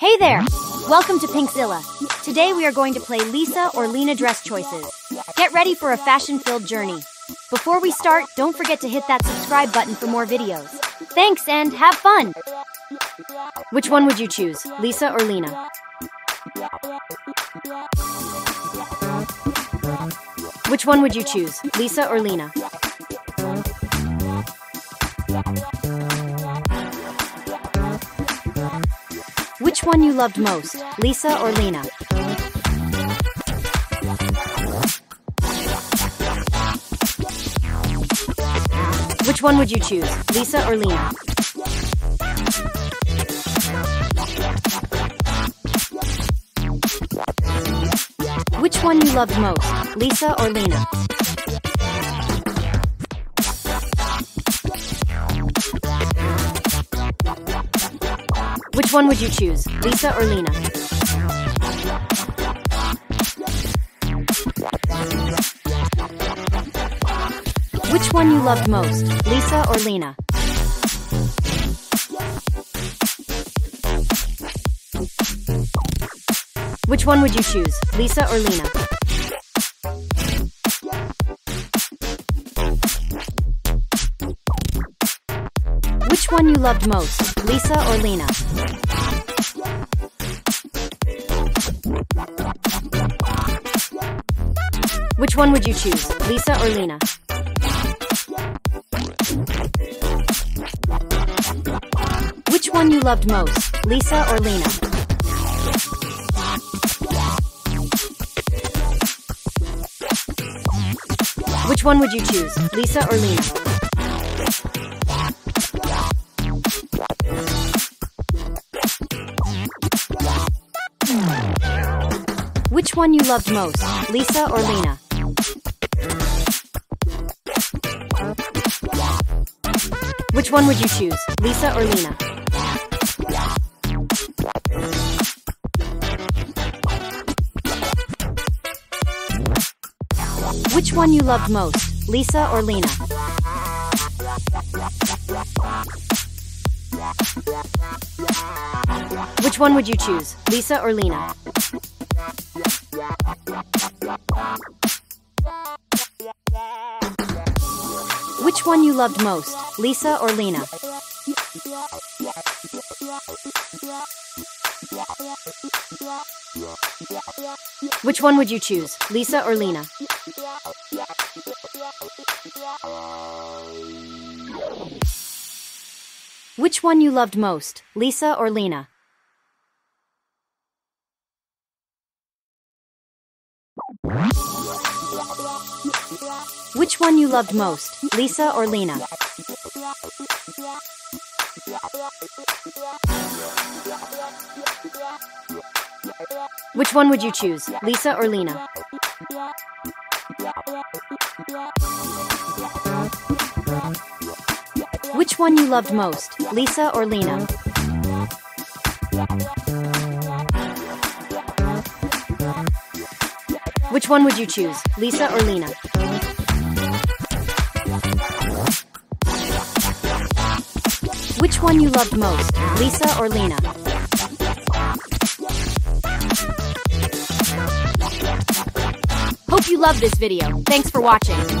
Hey there! Welcome to Pinkzilla. Today we are going to play Lisa or Lena dress choices. Get ready for a fashion-filled journey. Before we start, don't forget to hit that subscribe button for more videos. Thanks and have fun! Which one would you choose, Lisa or Lena? Which one would you choose, Lisa or Lena? Which one you loved most, Lisa or Lena? Which one would you choose, Lisa or Lena? Which one you loved most, Lisa or Lena? Which one would you choose, Lisa or Lena? Which one you loved most, Lisa or Lena? Which one would you choose, Lisa or Lena? Which one you loved most, Lisa or Lena? Which one would you choose, Lisa or Lena? Which one you loved most, Lisa or Lena? Which one would you choose, Lisa or Lena? Which one you loved most, Lisa or Lena? Which one would you choose, Lisa or Lena? Which one you loved most, Lisa or Lena? Which one would you choose, Lisa or Lena? One you loved most, Lisa or Lena? Which one would you choose, Lisa or Lena? Which one you loved most, Lisa or Lena? Which one you loved most, Lisa or Lena? Which one would you choose, Lisa or Lena? Which one you loved most, Lisa or Lena? Which one would you choose, Lisa or Lena? Which one you loved most, Lisa or Lena? Hope you loved this video. Thanks for watching.